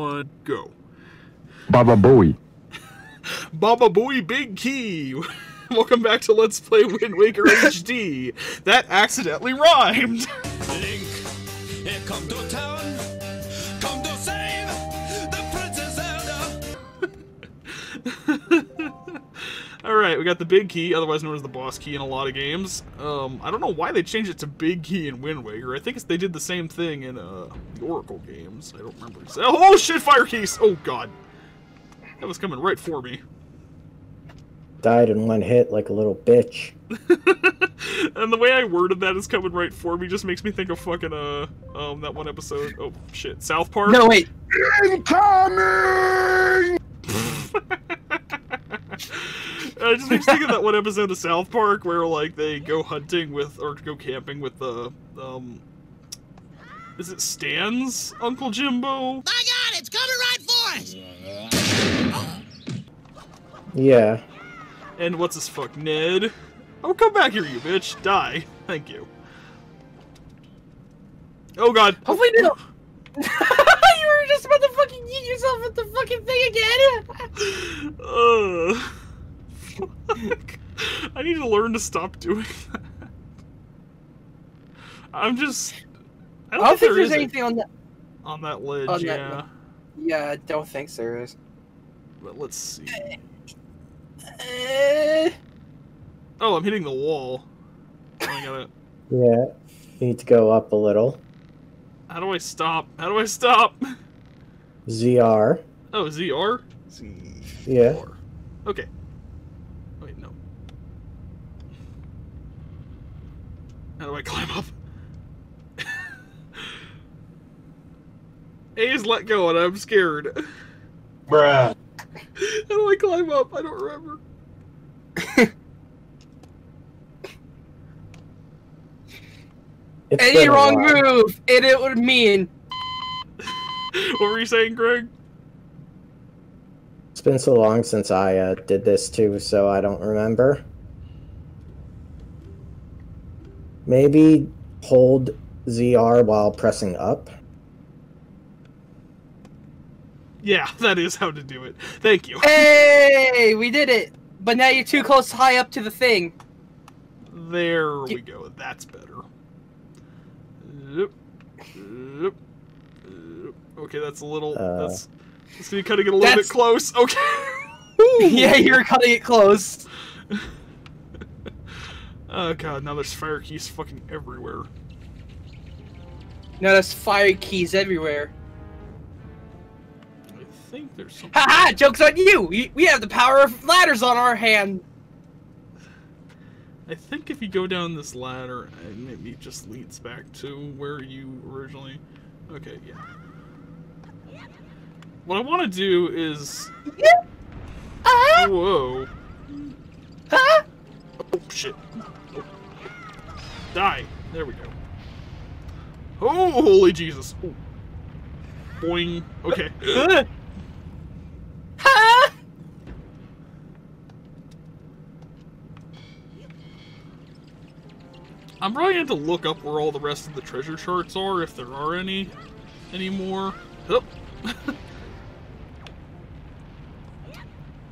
One, go. Baba Booey. Baba Booey Big Key. Welcome back to Let's Play Wind Waker HD. That accidentally rhymed. All right, we got the Big Key, otherwise known as the Boss Key in a lot of games. Um, I don't know why they changed it to Big Key in Wind Waker. I think it's, they did the same thing in uh, the Oracle games. I don't remember. Oh shit! Fire Keese! Oh god, that was coming right for me. Died in one hit like a little bitch. and the way I worded that is coming right for me just makes me think of fucking uh um that one episode. Oh shit, South Park. No, wait. Incoming! Uh, it just makes me think of that one episode of South Park where like they go hunting with or go camping with the um. Is it Stan's Uncle Jimbo? My God, it's coming right for us. Yeah. And what's his fuck Ned? Oh, come back here, you bitch! Die! Thank you. Oh god! Hopefully they don't. you were just about to fucking eat yourself with the fucking thing again. Ugh. Fuck. I need to learn to stop doing that. I'm just. I I don't, don't think there there's is anything on that. on that ledge. on that yeah, Yeah, I don't think there is. but let's see. Uh, Oh, I'm hitting the wall. I gotta. Yeah. You need to go up a little. How do I stop? How do I stop? ZR. Oh, ZR. Z. Yeah. Okay. Wait, no. How do I climb up? A is let go and I'm scared. Bruh. How do I climb up? I don't remember. Any wrong move, and it would mean What were you saying, Greg? It's been so long since I uh, did this too, so I don't remember. Maybe hold ZR while pressing up. Yeah, that is how to do it. Thank you. Hey, we did it! But now you're too close high up to the thing. There we go. That's better. Yep. Yep. Yep. Okay, that's a little. Uh, that's. Gonna be cutting it a little bit close. Okay. Yeah, you're cutting it close. Oh god, now there's fire Keese fucking everywhere. Now there's fire Keese everywhere. I think there's something. Haha, joke's on you! We, we have the power of ladders on our hand! I think if you go down this ladder, it maybe just leads back to where you originally. Okay, yeah. What I want to do is. Ah! Whoa. Ah! Oh shit. Oh. Die. There we go. Oh, holy Jesus. Oh. Boing. Okay. Ah! I'm probably going to look up where all the rest of the treasure charts are, if there are any anymore. Oh.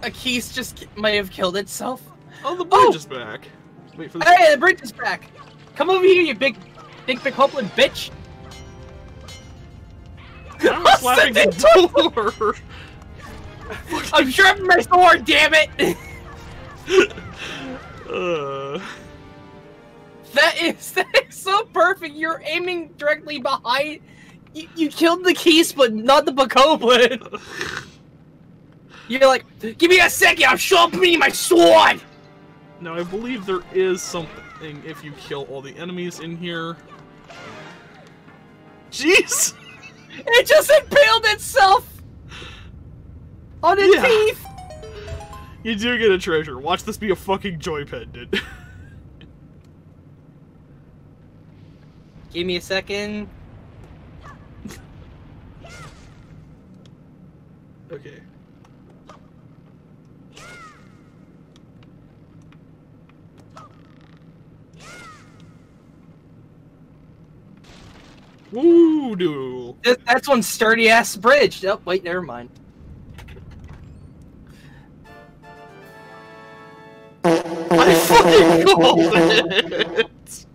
A Keese just may have killed itself. oh, the bridge Oh! is back. Wait for the. Hey, the bridge is back! Come over here, you big, big, big hopeless bitch! I'm slapping the door. I'm sharpening my sword, damn it! uh, That is that is so perfect. You're aiming directly behind. You, you killed the Keese, but not the bokoblin. You're like, give me a second. I'm sharpening my sword. now, I believe there is something if you kill all the enemies in here. Jeez! It just impaled itself on its Yeah. teeth. You do get a treasure. Watch this be a fucking joy pendant. Give me a second. okay. Woo, doo. Th- That's one sturdy ass bridge. Oh, wait, never mind. I fucking called it.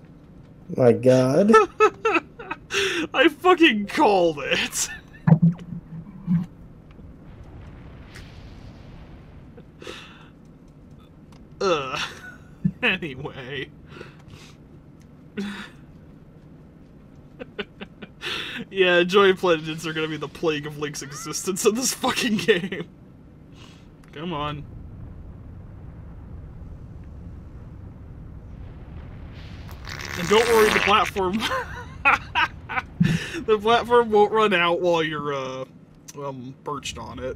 My God. I fucking called it. Ugh. Anyway. yeah, joy planets are gonna be the plague of Link's existence in this fucking game. Come on. And don't worry, the platform the platform won't run out while you're uh um perched on it.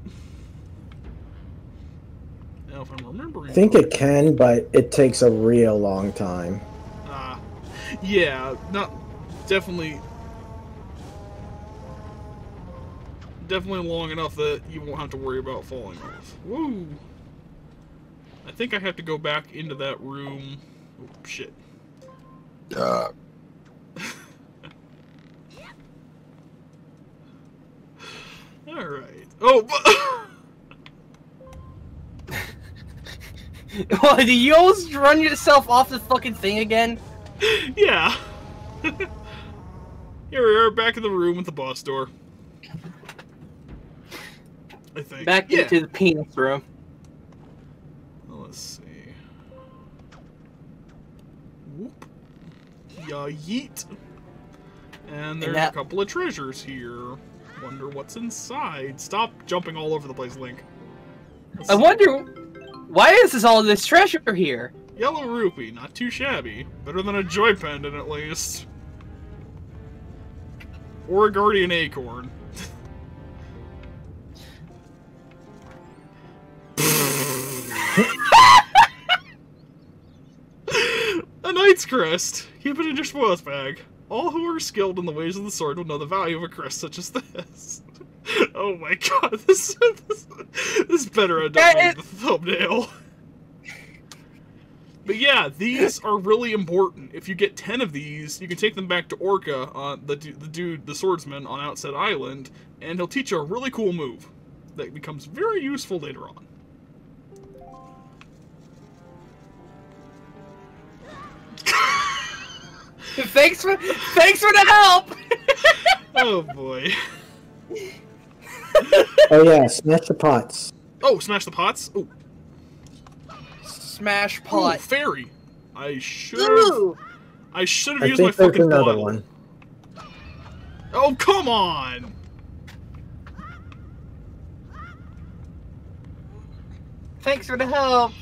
Now if I'm remembering I think it can, but it takes a real long time. Yeah, not definitely definitely long enough that you won't have to worry about falling off. Woo! I think I have to go back into that room. Oh, shit. Uh, Alright. Oh, What, did you almost run yourself off the fucking thing again? yeah. Here we are, back in the room with the boss door. I think. Back yeah. into the penis room. Well, let's see. Whoop. Ya yeet. And there's that- a couple of treasures here. Wonder what's inside. Stop jumping all over the place, Link. Let's I see. wonder why is this all this treasure here? Yellow rupee, not too shabby. Better than a joy pendant, at least. Or a guardian acorn. a knight's crest. Keep it in your spoils bag. All who are skilled in the ways of the sword will know the value of a crest such as this. oh my god, this this, this better end up That being is- the thumbnail. But yeah, these are really important. If you get ten of these, you can take them back to Orca, uh, the the dude, the swordsman on Outset Island, and he'll teach you a really cool move that becomes very useful later on. thanks for thanks for the help. Oh boy. Oh yeah, smash the pots. Oh, smash the pots. Oh, Smash Ooh, pot. fairy. I should have. I should have used my think there's fucking another bottle. one. Oh come on! Thanks for the help,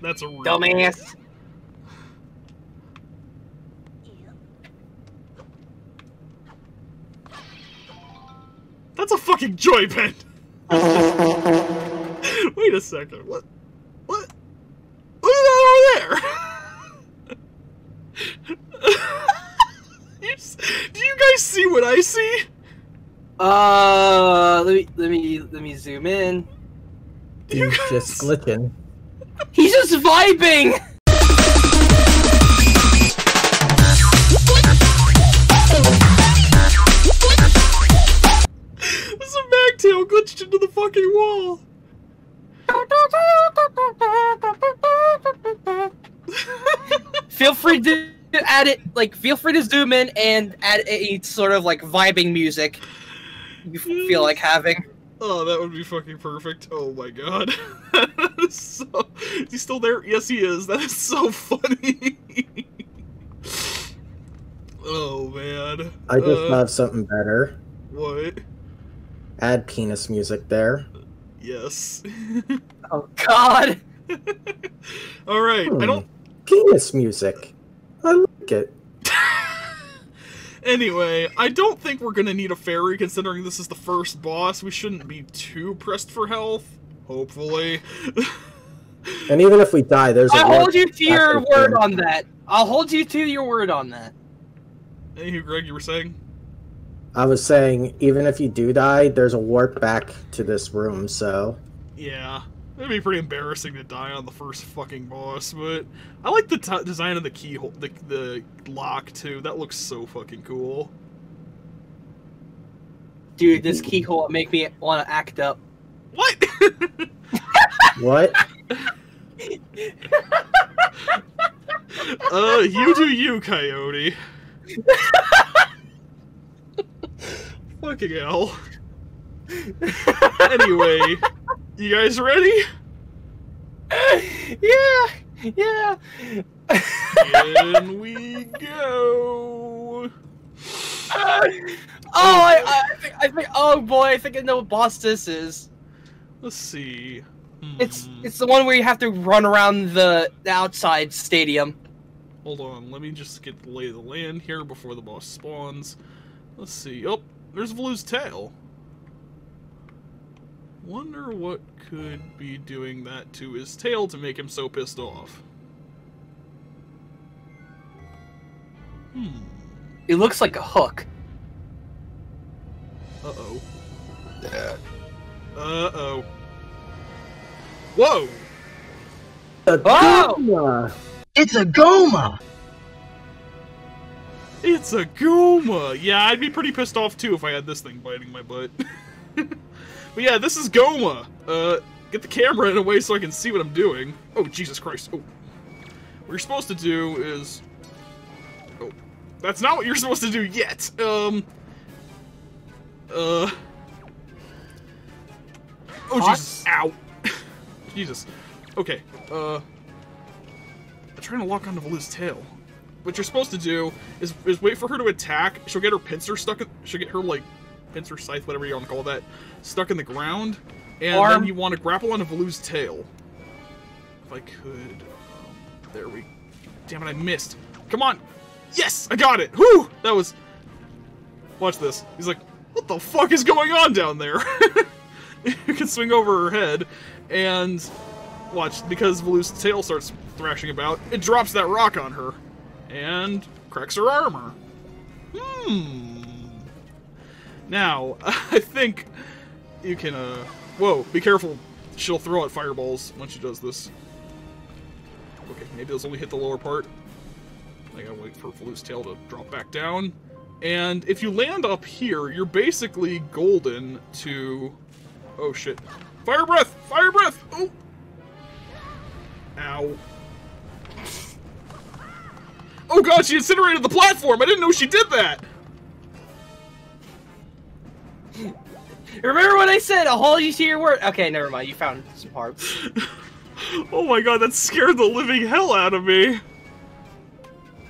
That's a real dumbass. That's a fucking joy pen. Wait a second. What? What? Look at that over there. You s- Do you guys see what I see? Uh, let me let me let me zoom in. He's just glitching. He's just vibing. There's a magtail glitched into the fucking wall. feel free to add it. Like, feel free to zoom in and add a sort of like vibing music. You f- feel like having. Oh, that would be fucking perfect. Oh my god. so, is he still there? Yes, he is. That is so funny. oh man. I just Uh, have something better. What? Add penis music there. Yes. Oh God. All right. I Hmm. don't. Penis music. I like it. Anyway, I don't think we're gonna need a fairy considering this is the first boss. We shouldn't be too pressed for health. Hopefully. And even if we die, there's a I warp hold you to your word thing. on that. I'll hold you to your word on that. Anywho, Greg, you were saying? I was saying, even if you do die, there's a warp back to this room, so. Yeah. It'd be pretty embarrassing to die on the first fucking boss, but I like the t- design of the keyhole, the, the lock too. That looks so fucking cool. Dude, this keyhole will make me want to act up. What? What? uh, you do you, Coyote. Fucking hell. anyway, you guys ready? yeah, yeah. In we go. oh, I, I, think, I think. Oh boy, I think I know what boss this is. Let's see. It's Hmm. it's the one where you have to run around the, the outside stadium. Hold on, let me just get the lay of the land here before the boss spawns. Let's see. Oh, there's Valoo's tail. Wonder what could be doing that to his tail to make him so pissed off. Hmm. It looks like a hook. Uh oh. Yeah. Uh oh. Whoa! The Oh! Gohma. It's a Gohma! It's a Gohma! Yeah, I'd be pretty pissed off too if I had this thing biting my butt. but yeah, this is Gohma! Uh, get the camera in a way so I can see what I'm doing. Oh, Jesus Christ. Oh. What you're supposed to do is... Oh. That's not what you're supposed to do yet! Um... Uh... Oh? Jesus. Ow. Jesus. Okay, uh... I'm trying to lock onto Valoo's tail. What you're supposed to do is, is wait for her to attack. She'll get her pincer stuck. In, she'll get her like pincer scythe, whatever you want to call that, stuck in the ground, and Arm. then you want to grapple onto Valoo's tail. If I could, um, there we. Damn it! I missed. Come on. Yes, I got it. Whew! That was. Watch this. He's like, what the fuck is going on down there? you can swing over her head, and watch because Valoo's tail starts thrashing about. It drops that rock on her and cracks her armor. Hmm. Now, I think you can, uh. Whoa, be careful. She'll throw out fireballs when she does this. Okay, maybe those only hit the lower part. I gotta wait for Valoo's tail to drop back down. And if you land up here, you're basically golden to. Oh shit. Fire breath! Fire breath! Oh! Ow. Oh god, she incinerated the platform! I didn't know she did that! Remember what I said? I'll hold you to your word. Okay, never mind. You found some parts. Oh my god, that scared the living hell out of me!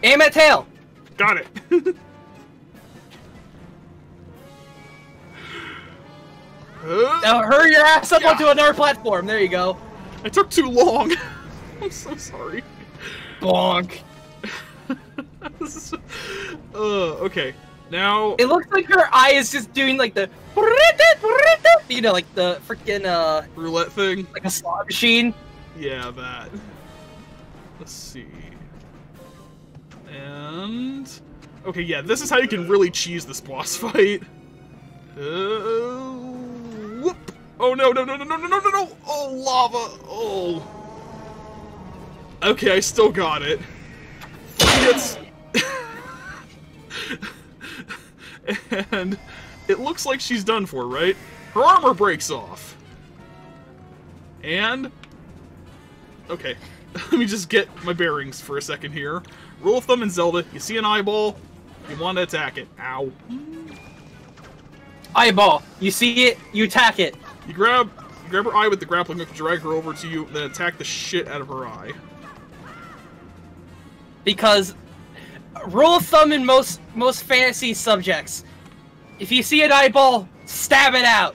Aim at tail. Got it. Now hurry your ass up Yeah. onto another platform. There you go. I took too long. I'm so sorry. Bonk. Uh, okay. Now, It looks like her eye is just doing like the, you know, like the freaking uh, roulette thing. like a slot machine. Yeah, that. Let's see. And okay, yeah, this is how you can really cheese this boss fight. Uh, whoop! Oh no no no no no no no no no! Oh lava! Oh. Okay, I still got it. It's. and it looks like she's done for, right? Her armor breaks off. And Okay, let me just get my bearings for a second here. Rule of thumb in Zelda, you see an eyeball, you want to attack it. Ow. Eyeball. You see it, you attack it. You grab you grab her eye with the grappling hook, drag her over to you, then attack the shit out of her eye. Because rule of thumb in most most fantasy subjects, if you see an eyeball, stab it out.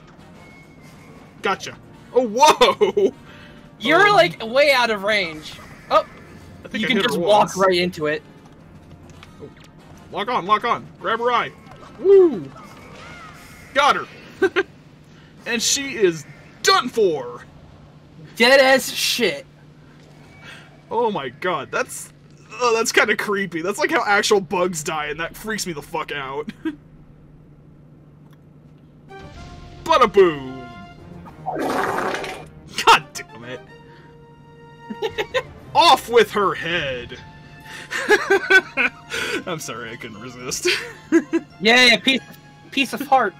Gotcha. Oh, whoa! You're Um, like way out of range. Oh, I think you I can just walk right into it. Lock on, lock on. Grab her eye. Woo! Got her. and she is done for. Dead as shit. Oh my god, that's oh, that's kind of creepy. That's like how actual bugs die, and that freaks me the fuck out. Bada boom! God damn it! Off with her head! I'm sorry, I couldn't resist. Yeah, yeah, piece piece of heart.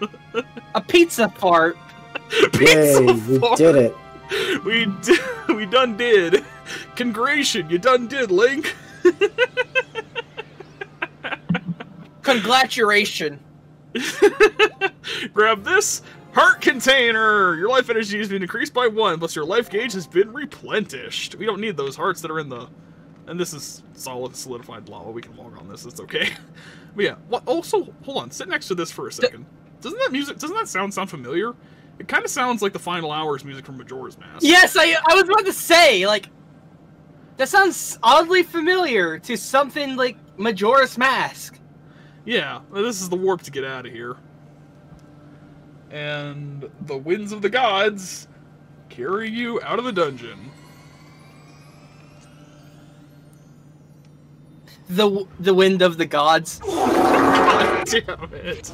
a pizza fart. Yay, Pizza we did it. We d- we done did. Congration, you done did, Link. Congratulation. Grab this heart container. Your life energy has been increased by one, plus your life gauge has been replenished. We don't need those hearts that are in the. And this is solid solidified lava. We can walk on this. It's okay. But yeah. What? Also, hold on. Sit next to this for a second. Doesn't that music? Doesn't that sound sound familiar? It kind of sounds like the final hours music from Majora's Mask. Yes, I I was about to say like that sounds oddly familiar to something like Majora's Mask. Yeah, this is the warp to get out of here. And the winds of the gods carry you out of the dungeon. The the wind of the gods. God damn it.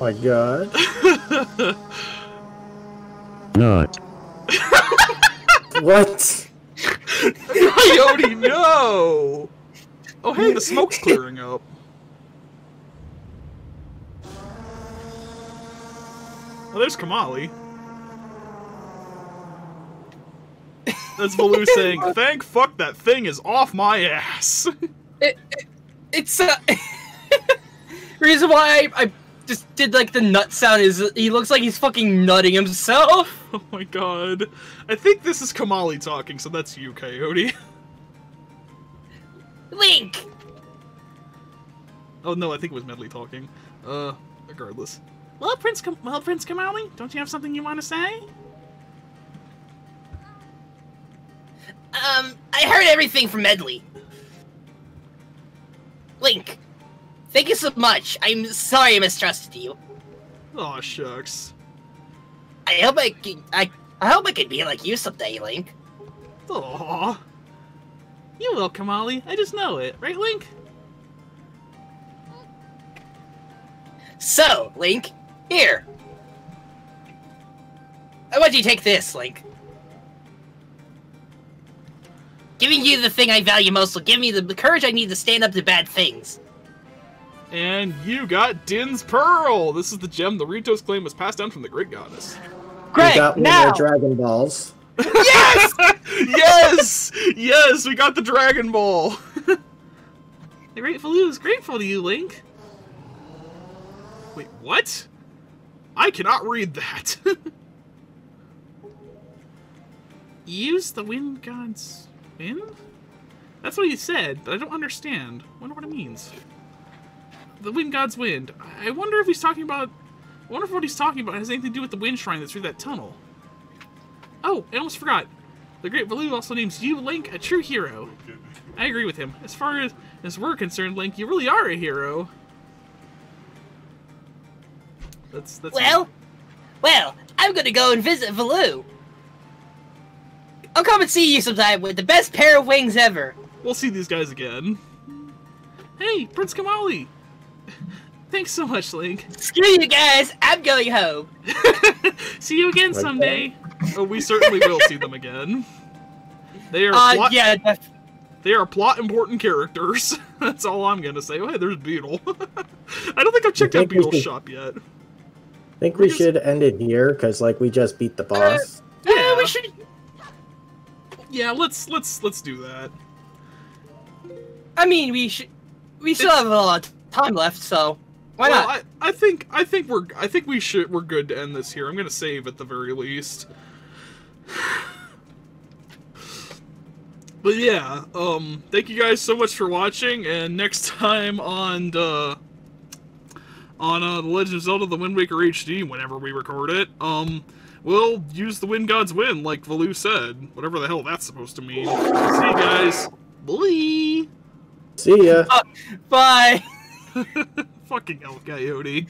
My god. Not. What? Coyote, no! Oh, hey, the smoke's clearing up. Oh, there's Komali. That's Valoo saying, thank fuck that thing is off my ass. It, it it's uh, reason why I, I just did like the nut sound is he looks like he's fucking nutting himself. oh my god. I think this is Komali talking, so that's you, Coyote. Link. Oh no, I think it was Medley talking. Uh, regardless. Well, Prince, Kam- well, Prince Komali, don't you have something you want to say? Um, I heard everything from Medley. Link, thank you so much. I'm sorry I mistrusted you. Oh shucks. I hope I can, I I hope I can be like you someday, Link. Aww. You will, Komali. I just know it, right, Link? So, Link, here. I want you to take this, Link. Giving you the thing I value most will give me the courage I need to stand up to bad things. And you got Din's Pearl. This is the gem the Ritos claim was passed down from the Great Goddess. Greg, we got one now! of Dragon Balls. Yes! yes! Yes, we got the Dragon Ball. the Grateful is grateful to you, Link. Wait, what? I cannot read that. Use the wind god's wind? That's what he said, but I don't understand. wonder what it means. The wind god's wind. I I wonder if he's talking about. I wonder if what he's talking about has anything to do with the wind shrine that's through that tunnel. Oh, I almost forgot. The Great Valoo also names you, Link, a true hero. I agree with him. As far as, as we're concerned, Link, you really are a hero. That's that's. Well, well, I'm gonna go and visit Valoo. I'll come and see you sometime with the best pair of wings ever. We'll see these guys again. Hey, Prince Komali. Thanks so much, Link. Screw you guys, I'm going home. see you again Okay. someday. Oh, we certainly will see them again. They are Uh, plot, yeah, def- they are plot important characters. That's all I'm gonna say. Oh, hey, there's Beedle. I don't think I've checked out think we Beedle's should- shop yet. I think we should end it here because, like, we just beat the boss. yeah, we should. Yeah, let's let's let's do that. I mean, we should. We still have a lot of time left, so why well, not? I, I think I think we're I think we should we're good to end this here. I'm gonna save at the very least. But yeah, um, thank you guys so much for watching, and next time on the on uh, the Legend of Zelda: The Wind Waker HD, whenever we record it, um, we'll use the Wind God's Wind, like Valoo said, whatever the hell that's supposed to mean. See you guys. Bye. See ya. Bye. Fucking El Coyote.